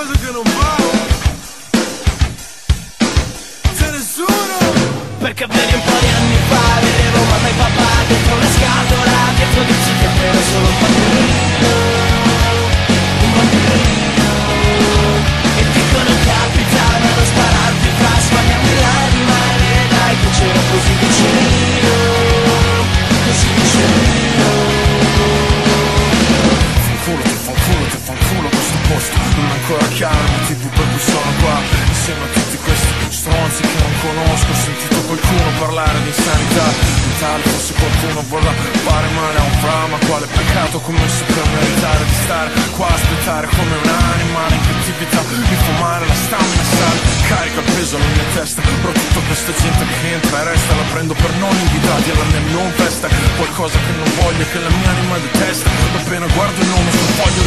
qualcosa che non va C'è nessuno Perché vedi un po' di anni fa Vedevo mamma posto Non è ancora chiaro il motivo per cui sono qua. Insieme a tutti questi stronzi che non conosco Ho sentito qualcuno parlare di insanità Mentale, forse qualcuno vorrà fare male a un fra Ma quale peccato commesso per meritare di stare qua aspettare come un animale in cattività. Mi fumare la stamina sale Carica il peso alla mia testa. Però tutta questa gente che entra e resta La prendo per non invitati alla mia non festa. Qualcosa che non voglio, che la mia anima detesta. Appena guardo il nome sul foglio